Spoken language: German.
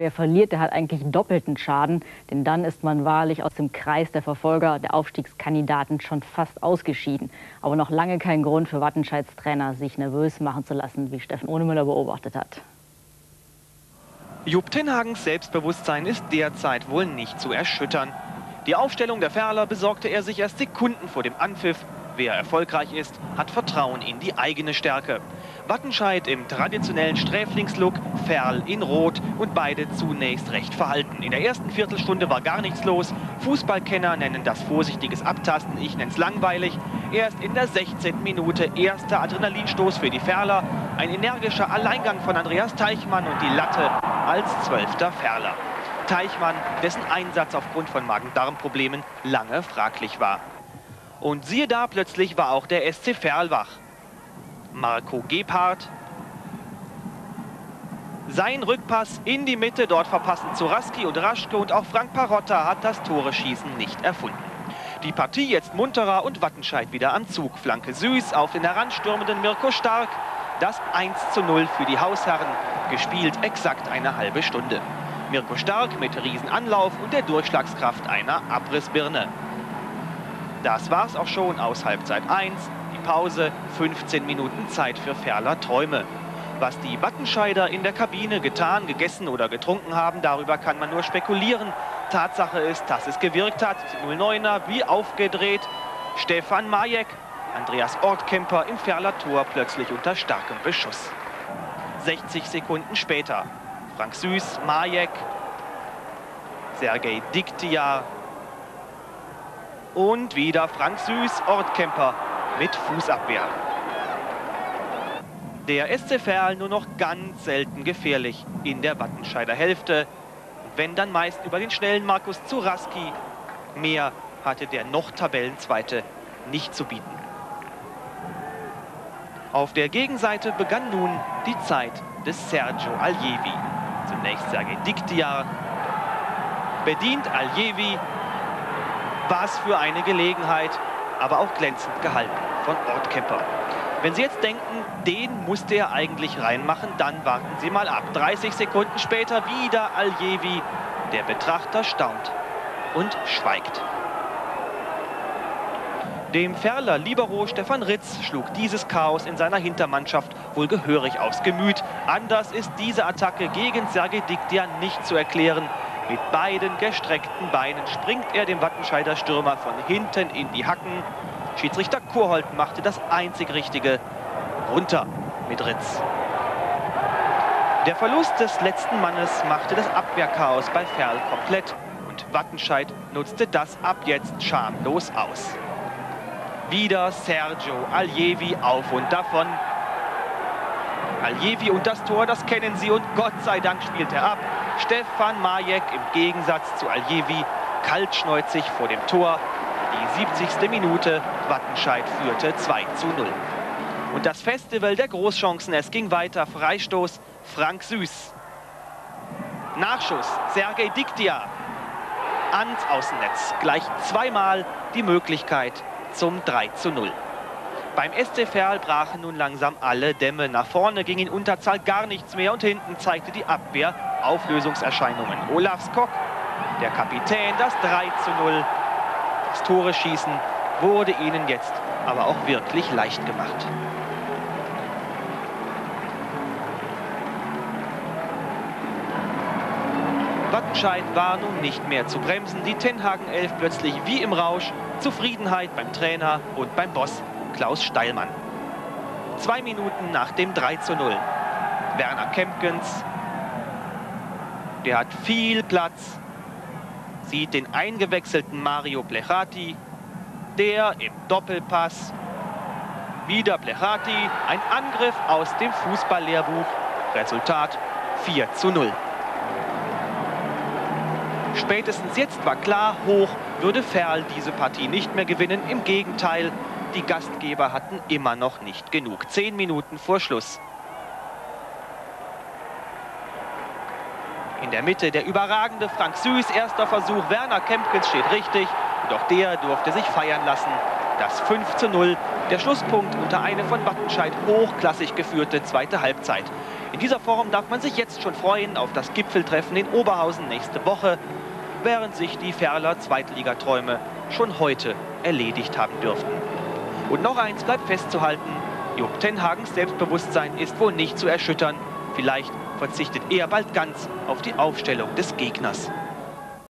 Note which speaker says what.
Speaker 1: Wer verliert, der hat eigentlich doppelten Schaden, denn dann ist man wahrlich aus dem Kreis der Verfolger der Aufstiegskandidaten schon fast ausgeschieden. Aber noch lange kein Grund für Wattenscheids Trainer, sich nervös machen zu lassen, wie Steffen Ohnemüller beobachtet hat.
Speaker 2: Jupp Tinhagens Selbstbewusstsein ist derzeit wohl nicht zu erschüttern. Die Aufstellung der Ferler besorgte er sich erst Sekunden vor dem Anpfiff. Wer erfolgreich ist, hat Vertrauen in die eigene Stärke. Wattenscheid im traditionellen Sträflingslook, Ferl in Rot und beide zunächst recht verhalten. In der ersten Viertelstunde war gar nichts los. Fußballkenner nennen das vorsichtiges Abtasten, ich nenne es langweilig. Erst in der 16. Minute erster Adrenalinstoß für die Ferler. Ein energischer Alleingang von Andreas Teichmann und die Latte als zwölfter Ferler. Teichmann, dessen Einsatz aufgrund von Magen-Darm-Problemen lange fraglich war. Und siehe da, plötzlich war auch der SC Ferl wach. Marco Gebhardt. Sein Rückpass in die Mitte, dort verpassen Zuraski und Raschke und auch Frank Parotta hat das Tore-Schießen nicht erfunden. Die Partie jetzt munterer und Wattenscheid wieder am Zug. Flanke süß auf den heranstürmenden Mirko Stark. Das 1 zu 0 für die Hausherren, gespielt exakt eine halbe Stunde. Mirko Stark mit Riesenanlauf und der Durchschlagskraft einer Abrissbirne. Das war's auch schon aus Halbzeit 1. Pause, 15 Minuten Zeit für Ferler Träume. Was die Wattenscheider in der Kabine getan, gegessen oder getrunken haben, darüber kann man nur spekulieren. Tatsache ist, dass es gewirkt hat. 09er wie aufgedreht. Stefan Majek, Andreas Ortkemper im Ferler Tor plötzlich unter starkem Beschuss. 60 Sekunden später. Frank Süß, Majek, Sergej Diktia und wieder Frank Süß, Ortkemper mit Fußabwehr. Der SC Verl nur noch ganz selten gefährlich in der Wattenscheider Hälfte. Wenn dann meist über den schnellen Markus Zuraski. Mehr hatte der noch Tabellenzweite nicht zu bieten. Auf der Gegenseite begann nun die Zeit des Sergio Aljevi. Zunächst Sergej Diktia, bedient Aljevi. Was für eine Gelegenheit, aber auch glänzend gehalten von Ortkemper. Wenn Sie jetzt denken, den musste er eigentlich reinmachen, dann warten Sie mal ab. 30 Sekunden später wieder Aljevi. Der Betrachter staunt und schweigt. Dem Ferler Libero Stefan Ritz schlug dieses Chaos in seiner Hintermannschaft wohl gehörig aufs Gemüt. Anders ist diese Attacke gegen Sergej Diktia nicht zu erklären. Mit beiden gestreckten Beinen springt er dem Wattenscheider Stürmer von hinten in die Hacken. Schiedsrichter Kurholt machte das einzig Richtige. Runter mit Ritz. Der Verlust des letzten Mannes machte das Abwehrchaos bei Ferl komplett. Und Wattenscheid nutzte das ab jetzt schamlos aus. Wieder Sergio Aljevi auf und davon. Aljevi und das Tor, das kennen Sie und Gott sei Dank spielt er ab. Stefan Majek im Gegensatz zu Aljevi kaltschneuzig vor dem Tor. Die 70. Minute, Wattenscheid führte 2 zu 0. Und das Festival der Großchancen, es ging weiter. Freistoß Frank Süß. Nachschuss Sergej Diktia ans Außennetz. Gleich zweimal die Möglichkeit zum 3 zu 0. Beim SC Verl brachen nun langsam alle Dämme. Nach vorne ging in Unterzahl gar nichts mehr und hinten zeigte die Abwehr Auflösungserscheinungen. Olaf Skok, der Kapitän, das 3 zu 0 das Tore schießen wurde ihnen jetzt aber auch wirklich leicht gemacht. Wattenscheid war nun nicht mehr zu bremsen. Die Tenhagen 11 plötzlich wie im Rausch. Zufriedenheit beim Trainer und beim Boss Klaus Steilmann. Zwei Minuten nach dem 3 zu 0. Werner Kempkens, der hat viel Platz, sieht den eingewechselten Mario Plechati, der im Doppelpass. Wieder Plechati, ein Angriff aus dem Fußballlehrbuch. Resultat 4 zu 0. Spätestens jetzt war klar, hoch würde Ferl diese Partie nicht mehr gewinnen. Im Gegenteil, die Gastgeber hatten immer noch nicht genug. Zehn Minuten vor Schluss. In der Mitte der überragende Frank Süß, erster Versuch. Werner Kempkens steht richtig. Doch der durfte sich feiern lassen. Das 5 zu 0, der Schlusspunkt unter eine von Wattenscheid hochklassig geführte zweite Halbzeit. In dieser Form darf man sich jetzt schon freuen auf das Gipfeltreffen in Oberhausen nächste Woche, während sich die Ferler Zweitligaträume schon heute erledigt haben dürften. Und noch eins bleibt festzuhalten, Jupp Tenhagens Selbstbewusstsein ist wohl nicht zu erschüttern. Vielleicht verzichtet er bald ganz auf die Aufstellung des Gegners.